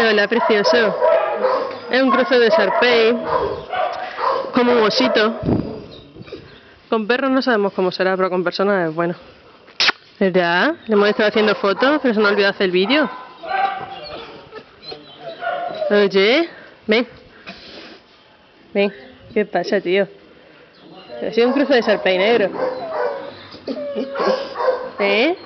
Hola, precioso. Es un cruce de Sarpey. Como un osito. Con perros no sabemos cómo será, pero con personas es bueno. ¿Verdad? Le hemos estado haciendo fotos, pero se nos olvidó hacer el vídeo. Oye, ven. Ven. ¿Qué pasa, tío? Ha sido un cruce de Sarpey negro. ¿Eh?